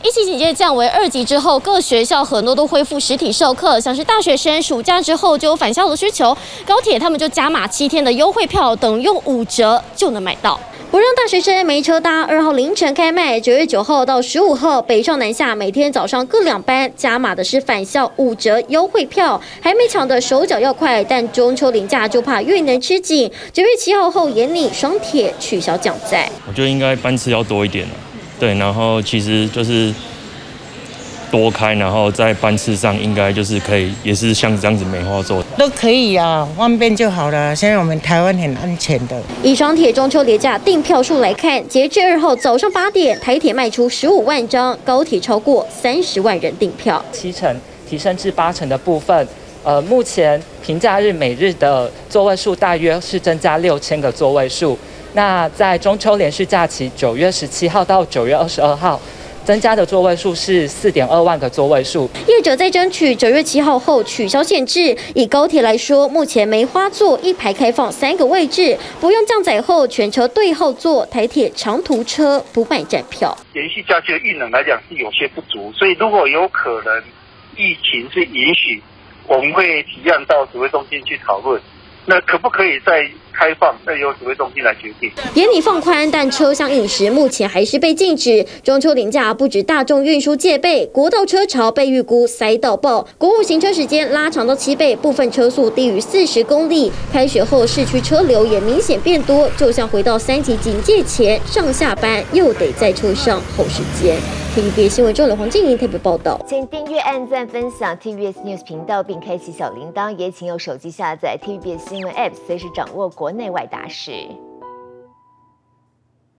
一起警戒降为二级之后，各学校很多都恢复实体授课，像是大学生暑假之后就有返校的需求，高铁他们就加码七天的优惠票，等用五折就能买到。不让大学生没车搭，二号凌晨开卖，九月九号到十五号北上南下，每天早上各两班，加码的是返校五折优惠票，还没抢的手脚要快，但中秋连假就怕越能吃紧，九月七号后严令双铁取消降载。我觉得应该班次要多一点了，对，然后其实就是。多开，然后在班次上应该就是可以，也是像这样子梅花座都可以啊，方便就好了。现在我们台湾很安全的。以双铁中秋连假订票数来看，截至二号早上八点，台铁卖出十五万张，高铁超过三十万人订票，七成提升至八成的部分。呃，目前平假日每日的座位数大约是增加六千个座位数。那在中秋连续假期九月十七号到九月二十二号。增加的座位数是四点二万个座位数。业者在争取九月七号后取消限制。以高铁来说，目前梅花座一排开放三个位置，不用降载后全车对号座。台铁长途车不卖站票。连续假期的运能来讲是有些不足，所以如果有可能疫情是允许，我们会提案到指挥中心去讨论。那可不可以再？开放，那由指挥中心来决定。严你放宽，但车厢饮食目前还是被禁止。中秋连假不止大众运输戒备，国道车潮被预估塞到爆，国五行车时间拉长到七倍，部分车速低于四十公里。开学后市区车流也明显变多，就像回到三级警戒前，上下班又得在车上耗时间。TVB 新闻中的黄静莹特别报道，请订阅、按赞、分享 TVBS News 频道，并开启小铃铛，也请用手机下载 TVBS 新闻 App，随时掌握国内外大事。